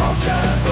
vultures